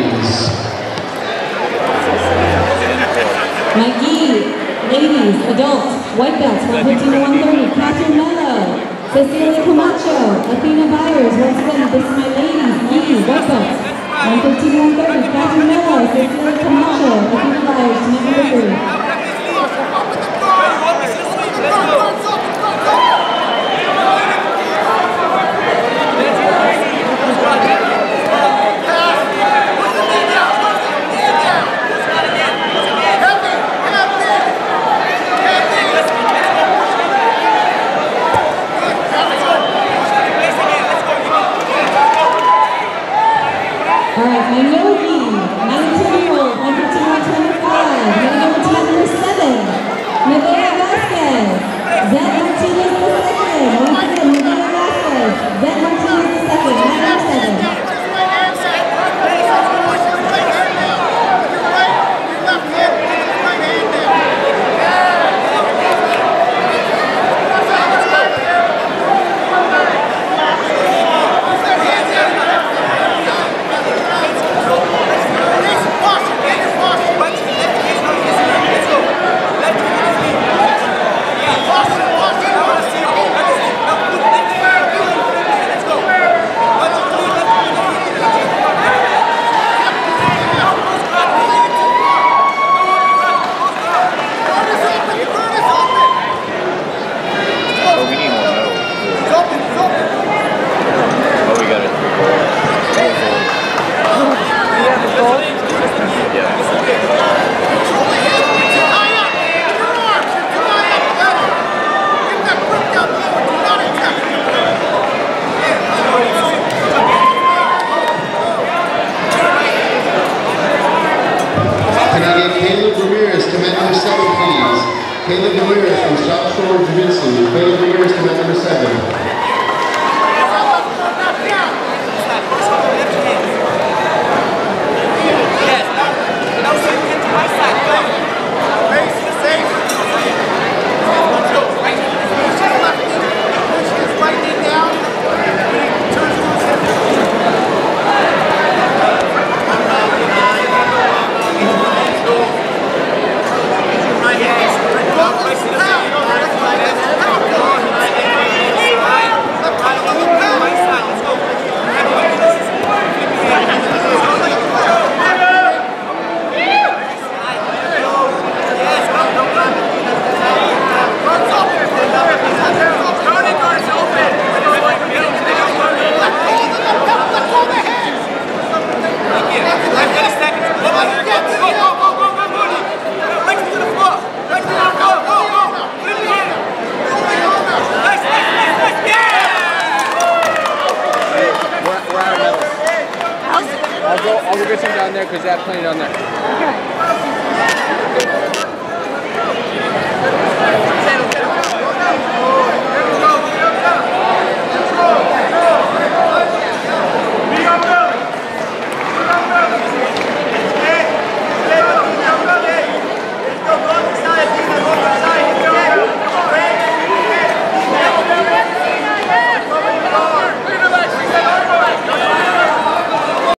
ladies. Mikey, ladies, adults, white belts, 115 to 130, Catherine Mello, Cecilia Camacho, Athena Byers, once again, this is my lady, ladies, white belts, 115 to 130, Catherine Mello, Cecilia Camacho, Athena Byers, Tamika Vickery. All right, Caleb Ramirez from South Shore Jiu-Jitsu. Caleb Ramirez to number seven. there because that plane on there. Okay.